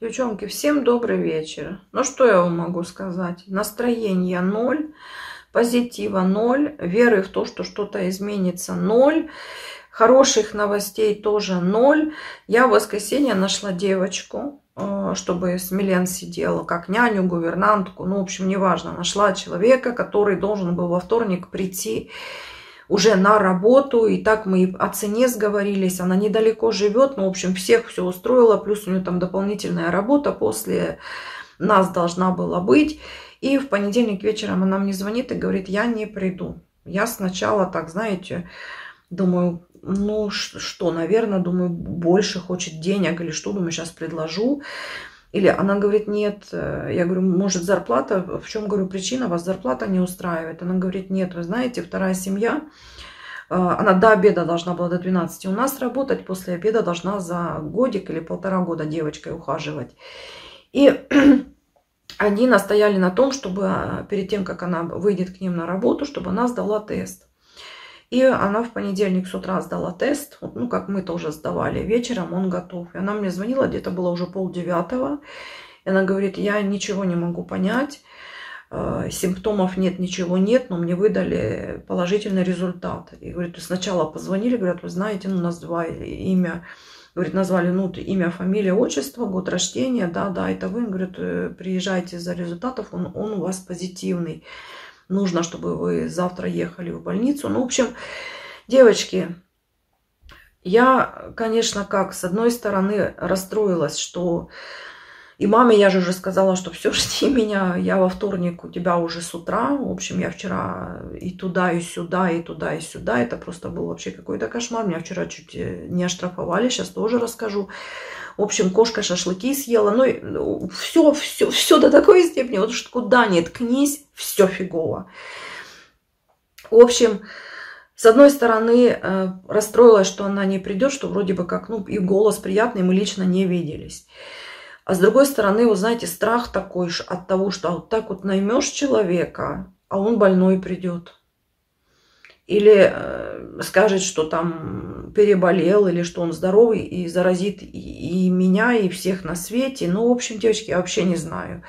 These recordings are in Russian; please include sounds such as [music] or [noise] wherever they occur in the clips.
Девчонки, всем добрый вечер. Ну что я вам могу сказать? Настроение ноль, позитива ноль, веры в то, что что-то изменится ноль, хороших новостей тоже ноль. Я в воскресенье нашла девочку, э, чтобы с Милен сидела, как няню, гувернантку, ну, в общем, неважно. Нашла человека, который должен был во вторник прийти уже на работу, и так мы о цене сговорились, она недалеко живет, ну, в общем, всех все устроило, плюс у нее там дополнительная работа после нас должна была быть. И в понедельник вечером она мне звонит и говорит, я не приду. Я сначала так, знаете, думаю, ну что, наверное, думаю, больше хочет денег или что, думаю, сейчас предложу. Или она говорит, нет, я говорю, может зарплата, в чем, говорю, причина, вас зарплата не устраивает? Она говорит, нет, вы знаете, вторая семья, э, она до обеда должна была до 12 у нас работать, после обеда должна за годик или полтора года девочкой ухаживать. И [clears throat] они настояли на том, чтобы э, перед тем, как она выйдет к ним на работу, чтобы она сдала тест. И она в понедельник с утра сдала тест, ну, как мы тоже сдавали. Вечером он готов. И она мне звонила, где-то было уже полдевятого. И она говорит, я ничего не могу понять. Э, симптомов нет, ничего нет, но мне выдали положительный результат. И говорит, сначала позвонили, говорят, вы знаете, ну, у нас два имя. Говорит, назвали, ну, имя, фамилия, отчество, год рождения. Да, да, это вы. Говорит, «Э, приезжайте за результатов, он, он у вас позитивный нужно, чтобы вы завтра ехали в больницу. Ну, в общем, девочки, я, конечно, как, с одной стороны, расстроилась, что... И маме я же уже сказала, что все, [laughs] жди меня, я во вторник у тебя уже с утра. В общем, я вчера и туда, и сюда, и туда, и сюда. Это просто был вообще какой-то кошмар. Меня вчера чуть э, не оштрафовали, сейчас тоже расскажу. В общем, кошка шашлыки съела. Ну, все, все, все до такой степени. Вот что куда ни ткнись, все фигово. В общем, с одной стороны, э, расстроилась, что она не придет, что вроде бы как, ну, и голос приятный, мы лично не виделись. А с другой стороны, вы знаете, страх такой же от того, что вот так вот наймешь человека, а он больной придет или э, скажет, что там переболел, или что он здоровый и заразит и, меня, и всех на свете. Ну, в общем, девочки, я вообще не знаю.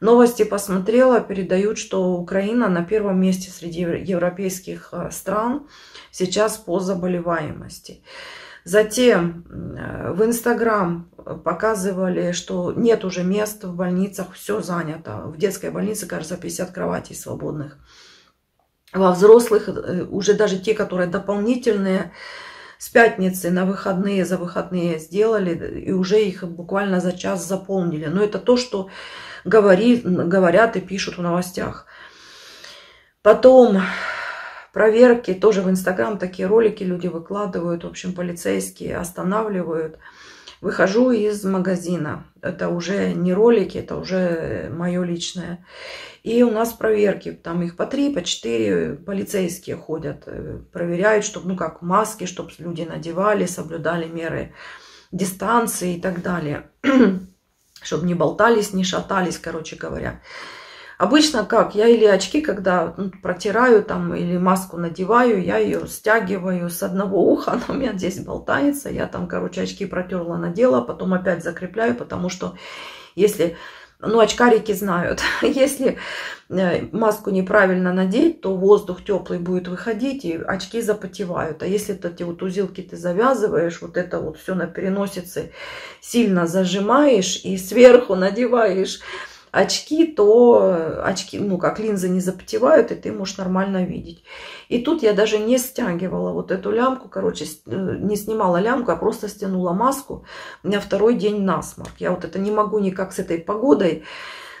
Новости посмотрела, передают, что Украина на первом месте среди европейских э, стран сейчас по заболеваемости. Затем э, в Инстаграм показывали, что нет уже мест в больницах, все занято. В детской больнице, кажется, 50 кроватей свободных во взрослых, э, уже даже те, которые дополнительные, с пятницы на выходные, за выходные сделали, и уже их буквально за час заполнили. Но это то, что говорит, говорят и пишут в новостях. Потом проверки, тоже в Инстаграм такие ролики люди выкладывают, в общем, полицейские останавливают. Выхожу из магазина. Это уже не ролики, это уже мое личное. И у нас проверки, там их по три, по четыре полицейские ходят, э, проверяют, чтобы, ну как, маски, чтобы люди надевали, соблюдали меры дистанции и так далее. [clears throat] чтобы не болтались, не шатались, короче говоря. Обычно как? Я или очки, когда ну, протираю там, или маску надеваю, я ее стягиваю с одного уха, [laughs] она у меня здесь болтается. Я там, короче, очки протерла, надела, потом опять закрепляю, потому что если ну, очкарики знают, [laughs] если э, маску неправильно надеть, то воздух теплый будет выходить, и очки запотевают. А если эти вот узелки ты завязываешь, вот это вот все на переносице сильно зажимаешь и сверху [laughs] надеваешь очки, то очки, ну, как линзы не запотевают, и ты можешь нормально видеть. И тут я даже не стягивала вот эту лямку, короче, э, не снимала лямку, а просто стянула маску. У меня второй день насморк. Я вот это не могу никак с этой погодой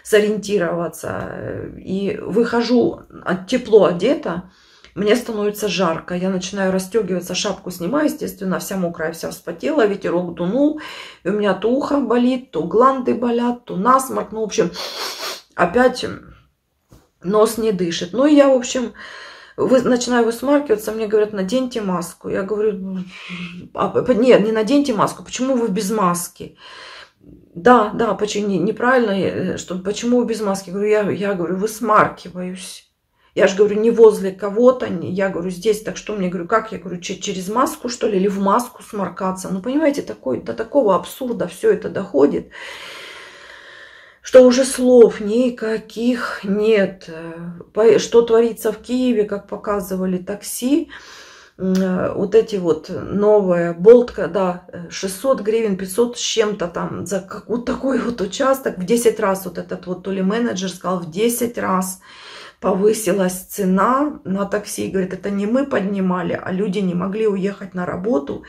сориентироваться. И выхожу тепло одета, мне становится жарко, я начинаю расстегиваться, шапку снимаю, естественно, вся мокрая, вся вспотела, ветерок дунул, и у меня то ухо болит, то гланды болят, то насморк, ну, в общем, опять нос не дышит. Ну, и я, в общем, вы, начинаю высмаркиваться, мне говорят, наденьте маску. Я говорю, а, нет, не наденьте маску, почему вы без маски? Да, да, почему неправильно, э, что, почему вы без маски? Я говорю, я, я говорю, высмаркиваюсь. Я же говорю, не возле кого-то, я говорю, здесь, так что мне, говорю, как? Я говорю, через маску, что ли, или в маску сморкаться? Ну, понимаете, такой, до такого абсурда все это доходит, что уже слов никаких нет. Что творится в Киеве, как показывали такси, вот эти вот новые, болтка, да, 600 гривен, 500 с чем-то там за как, вот такой вот участок, в 10 раз вот этот вот то ли менеджер сказал, в 10 раз повысилась цена на такси. Говорит, это не мы поднимали, а люди не могли уехать на работу.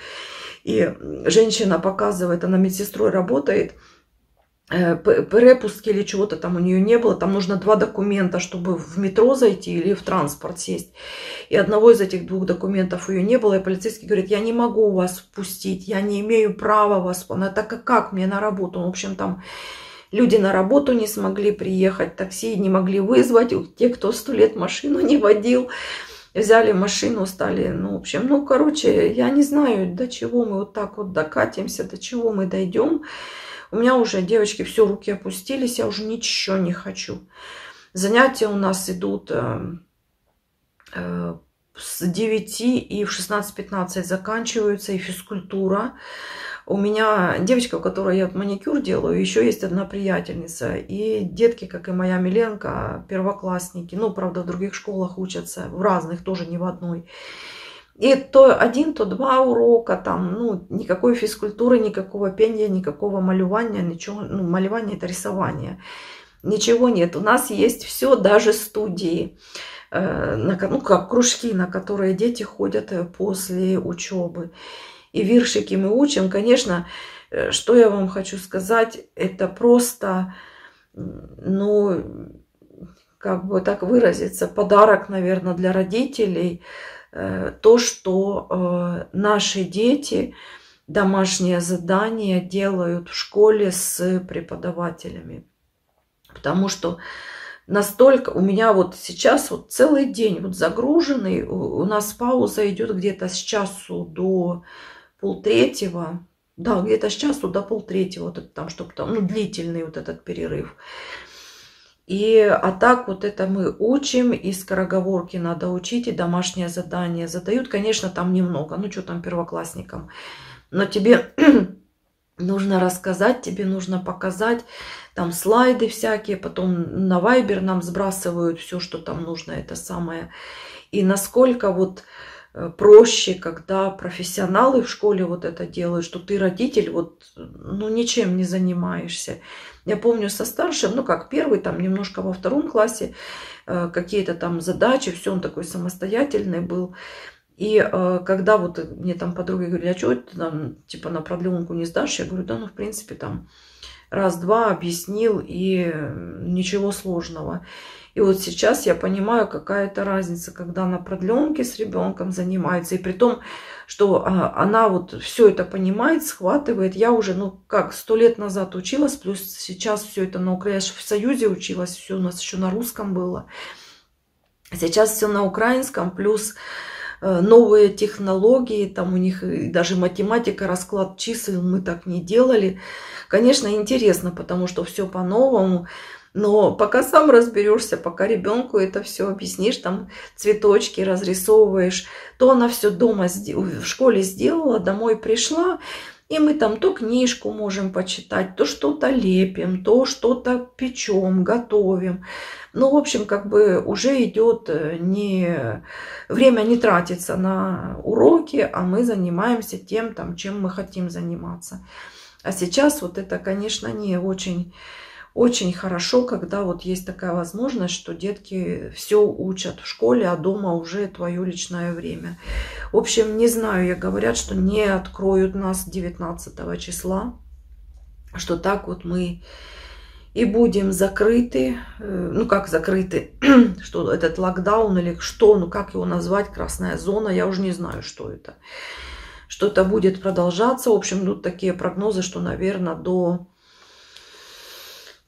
И женщина показывает, она медсестрой работает, Э, перепустки или чего-то там у нее не было. Там нужно два документа, чтобы в метро зайти или в транспорт сесть. И одного из этих двух документов ее не было. И полицейский говорит, я не могу вас впустить, я не имею права вас... Она так, а как мне на работу? В общем, там люди на работу не смогли приехать, такси не могли вызвать. Те, кто сто лет машину не водил, взяли машину, стали, ну, в общем, ну, короче, я не знаю, до чего мы вот так вот докатимся, до чего мы дойдем. У меня уже, девочки, все, руки опустились, я уже ничего не хочу. Занятия у нас идут э, э, с 9 и в 16-15 заканчиваются, и физкультура. У меня девочка, у которой я маникюр делаю, еще есть одна приятельница. И детки, как и моя Миленка, первоклассники. Ну, правда, в других школах учатся, в разных, тоже не в одной. И то один, то два урока, там, ну, никакой физкультуры, никакого пения, никакого малювания, ничего, ну, малевание это рисование. Ничего нет. У нас есть все, даже студии, э, ну, как кружки, на которые дети ходят э, после учебы. И виршики мы учим. Конечно, э, что я вам хочу сказать, это просто, ну, как бы так выразиться, подарок, наверное, для родителей – Э, то, что э, наши дети домашнее задание делают в школе с преподавателями. Потому что настолько у меня вот сейчас вот целый день вот загруженный, у нас пауза идет где-то с часу до полтретьего, да, где-то с часу до полтретьего, вот это там, чтобы там, ну, длительный вот этот перерыв. И, а так вот это мы учим, и скороговорки надо учить, и домашнее задание задают. Конечно, там немного, ну что там первоклассникам. Но тебе [clears throat] нужно рассказать, тебе нужно показать, там слайды всякие, потом на Вайбер нам сбрасывают все, что там нужно, это самое. И насколько вот проще, когда профессионалы в школе вот это делают, что ты родитель, вот, ну, ничем не занимаешься. Я помню со старшим, ну, как первый, там, немножко во втором классе, э, какие-то там задачи, все, он такой самостоятельный был. И э, когда вот мне там подруги говорили, а что ты там, типа, на продленку не сдашь? Я говорю, да, ну, в принципе, там, раз-два объяснил, и ничего сложного. И вот сейчас я понимаю, какая это разница, когда на продленке с ребенком занимается. И при том, что а, она вот все это понимает, схватывает. Я уже, ну как, сто лет назад училась, плюс сейчас все это на Украине. в Союзе училась, все у нас еще на русском было. Сейчас все на украинском, плюс э, новые технологии, там у них даже математика, расклад чисел мы так не делали. Конечно, интересно, потому что все по-новому. Но пока сам разберешься, пока ребенку это все объяснишь, там цветочки разрисовываешь, то она все дома в школе сделала, домой пришла, и мы там то книжку можем почитать, то что-то лепим, то что-то печем, готовим. Ну, в общем, как бы уже идет э, не... Время не тратится на уроки, а мы занимаемся тем, там, чем мы хотим заниматься. А сейчас вот это, конечно, не очень очень хорошо, когда вот есть такая возможность, что детки все учат в школе, а дома уже твое личное время. В общем, не знаю, я говорят, что не откроют нас 19 числа, что так вот мы и будем закрыты, э, ну как закрыты, [clears throat] что этот локдаун или что, ну как его назвать, красная зона, я уже не знаю, что это. Что это будет продолжаться. В общем, тут такие прогнозы, что, наверное, до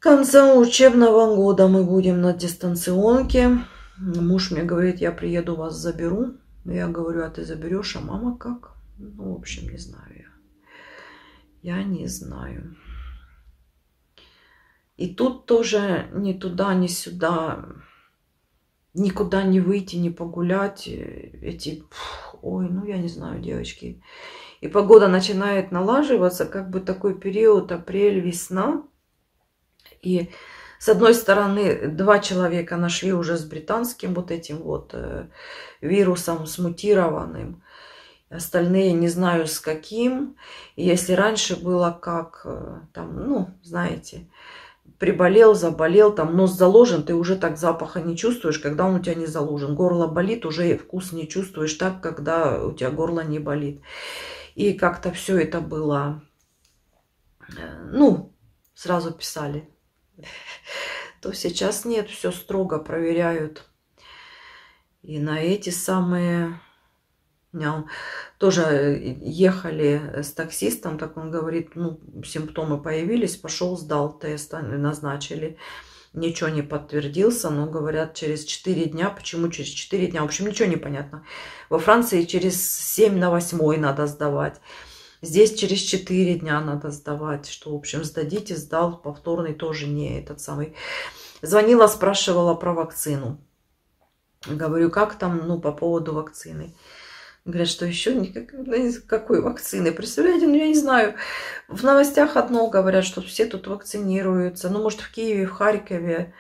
конца учебного года мы будем на дистанционке. Муж мне говорит, я приеду, вас заберу. Я говорю, а ты заберешь, а мама как? Ну, в общем, не знаю я. Я не знаю. И тут тоже ни туда, ни сюда. никуда не выйти, не погулять. Эти, ой, ну я не знаю, девочки. И погода начинает налаживаться, как бы такой период апрель-весна. И с одной стороны, два человека нашли уже с британским вот этим вот э, вирусом, смутированным. Остальные не знаю с каким. И если раньше было как, э, там, ну, знаете, приболел, заболел, там нос заложен, ты уже так запаха не чувствуешь, когда он у тебя не заложен. Горло болит, уже вкус не чувствуешь так, когда у тебя горло не болит. И как-то все это было, э, ну, сразу писали. То сейчас нет, все строго проверяют. И на эти самые тоже э, ехали с таксистом, так он говорит, ну, симптомы появились, пошел, сдал тест, назначили. Ничего не подтвердился, но говорят, через 4 дня. Почему через 4 дня? В общем, ничего не понятно. Во Франции через 7 на 8 надо сдавать. Здесь через 4 дня надо сдавать. Что, в общем, сдадите, сдал, повторный тоже не этот самый. Звонила, спрашивала про вакцину. Говорю, как там, ну, по поводу вакцины. Говорят, что еще никакой вакцины. Представляете, ну я не знаю. В новостях одно говорят, что все тут вакцинируются. Ну, может, в Киеве, в Харькове.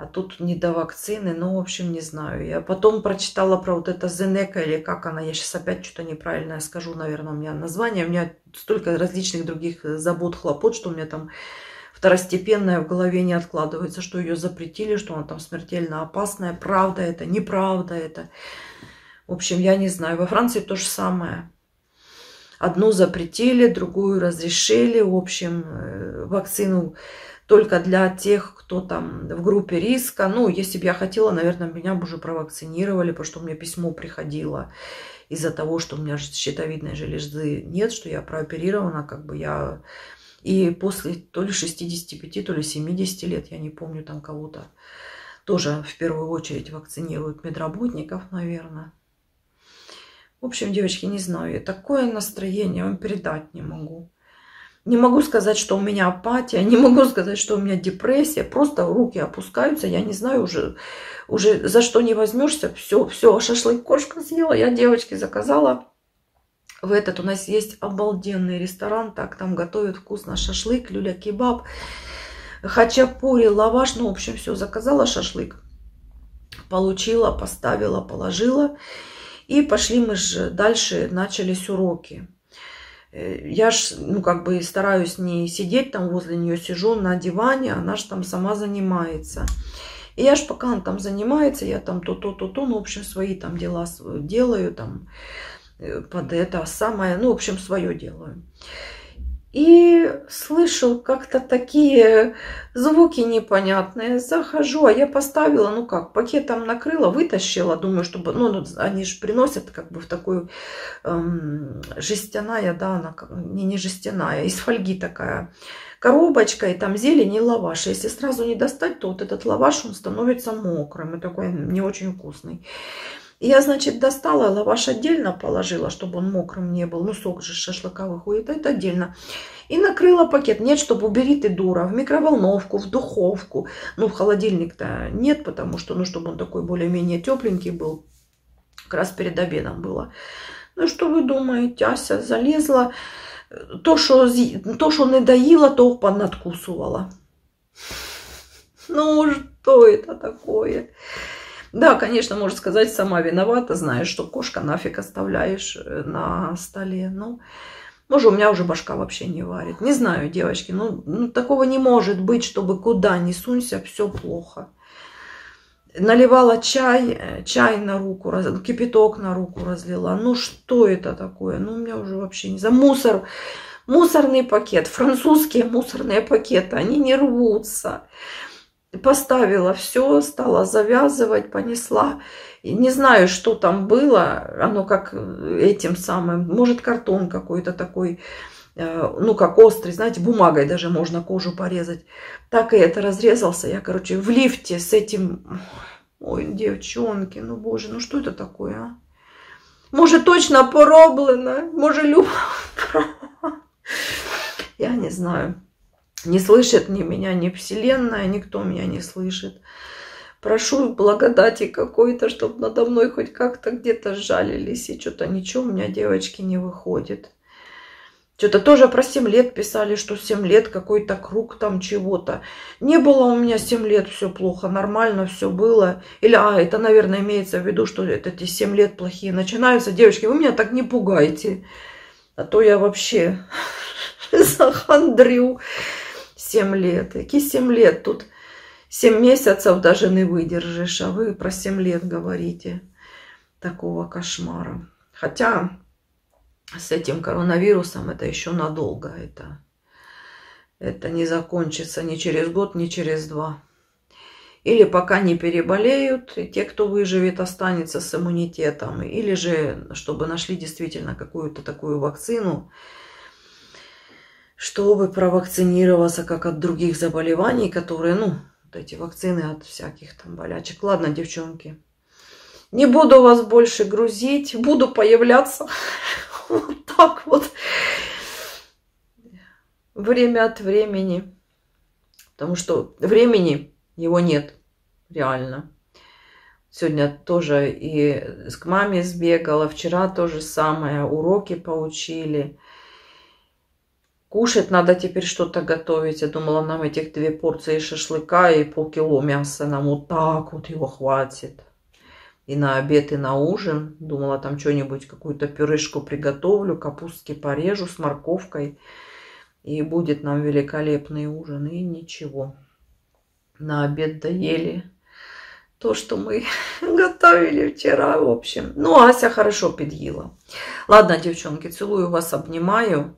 А тут не до вакцины. Ну, в общем, не знаю. Я потом прочитала про вот это Зенека или как она. Я сейчас опять что-то неправильное скажу, наверное, у меня название. У меня столько различных других забот, хлопот, что у меня там второстепенная в голове не откладывается, что ее запретили, что она там смертельно опасная. Правда это, неправда это. В общем, я не знаю. Во Франции то же самое. Одну запретили, другую разрешили. В общем, э, вакцину только для тех, кто там в группе риска. Ну, если бы я хотела, наверное, меня бы уже провакцинировали, потому что у меня письмо приходило из-за того, что у меня щитовидной железы нет, что я прооперирована, как бы я... И после то ли 65, то ли 70 лет, я не помню, там кого-то тоже в первую очередь вакцинируют медработников, наверное. В общем, девочки, не знаю, такое настроение вам передать не могу. Не могу сказать, что у меня апатия, не могу сказать, что у меня депрессия. Просто руки опускаются, я не знаю уже, уже за что не возьмешься. Все, все, шашлык кошка съела. Я девочки заказала в этот. У нас есть обалденный ресторан, так там готовят вкусно шашлык, люля-кебаб, хачапури, лаваш. Ну, в общем, все, заказала шашлык. Получила, поставила, положила. И пошли мы же дальше, начались уроки. Э, я ж, ну, как бы стараюсь не сидеть там возле нее, сижу на диване, она же там сама занимается. И я ж пока он там занимается, я там то-то-то-то, ну, в общем, свои там дела делаю, там, э, под это самое, ну, в общем, свое делаю. И слышу как-то такие звуки непонятные. Захожу, а я поставила, ну как, пакетом накрыла, вытащила. Думаю, чтобы, ну, ну они же приносят как бы в такую эм, жестяная, да, она не, не жестяная, из фольги такая коробочка, и там зелень и лаваш. Если сразу не достать, то вот этот лаваш, он становится мокрым и такой не очень вкусный. Я, значит, достала, лаваш отдельно положила, чтобы он мокрым не был. Ну, сок же шашлыка выходит, это отдельно. И накрыла пакет. Нет, чтобы убери ты, дура, в микроволновку, в духовку. Ну, в холодильник-то нет, потому что, ну, чтобы он такой более-менее тепленький был. Как раз перед обедом было. Ну, что вы думаете, Ася залезла. То, что, то, что не доила, то понадкусывала. Ну, что это такое? Да, конечно, можно сказать, сама виновата, знаешь, что кошка нафиг оставляешь э, на столе. Ну, может, у меня уже башка вообще не варит. Не знаю, девочки, ну, ну такого не может быть, чтобы куда ни сунься, все плохо. Наливала чай, э, чай на руку, кипяток на руку разлила. Ну, что это такое? Ну, у меня уже вообще не за мусор. Мусорный пакет, французские мусорные пакеты, они не рвутся поставила все, стала завязывать, понесла. И не знаю, что там было, оно как этим самым, может картон какой-то такой, э, ну как острый, знаете, бумагой даже можно кожу порезать. Так и это разрезался. Я, короче, в лифте с этим, ой, девчонки, ну боже, ну что это такое, а? Может, точно пороблено, может, любовь. [laughs] Я не знаю. Не слышит ни меня, ни Вселенная, никто меня не слышит. прошу благодати какой-то, чтобы надо мной хоть как-то где-то сжалились. И что-то ничего у меня, девочки, не выходит. Что-то тоже про 7 лет писали, что 7 лет какой-то круг там чего-то. Не было у меня 7 лет, все плохо, нормально все было. Или, а, это, наверное, имеется в виду, что это эти 7 лет плохие начинаются. Девочки, вы меня так не пугайте. А то я вообще [laughs] захандрю. 7 лет. Какие 7 лет? Тут 7 месяцев даже не выдержишь, а вы про 7 лет говорите. Такого кошмара. Хотя с этим коронавирусом это еще надолго. Это, это не закончится ни через год, ни через два. Или пока не переболеют, и те, кто выживет, останется с иммунитетом. Или же, чтобы нашли действительно какую-то такую вакцину, чтобы провакцинироваться как от других заболеваний, которые, ну, вот эти вакцины от всяких там болячек. Ладно, девчонки, не буду вас больше грузить, буду появляться [laughs] вот так вот. Время от времени. Потому что времени его нет. Реально. Сегодня тоже и к маме сбегала. Вчера то же самое. Уроки поучили. Кушать надо теперь что-то готовить. Я думала, нам этих две порции шашлыка и полкило мяса. Нам вот так вот его хватит и на обед, и на ужин. Думала, там что-нибудь, какую-то пюрешку приготовлю, капустки порежу с морковкой. И будет нам великолепный ужин. И ничего. На обед доели то, что мы [laughs] готовили вчера, в общем. Ну, Ася хорошо подъела. Ладно, девчонки, целую вас, обнимаю.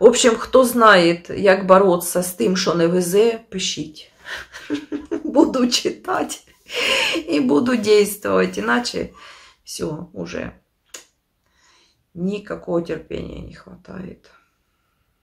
В общем, кто знает, як бороться з тим, що не везе, пишіть. [laughs] Буду читать. и буду действовать, иначе все уже никакого терпения не хватает.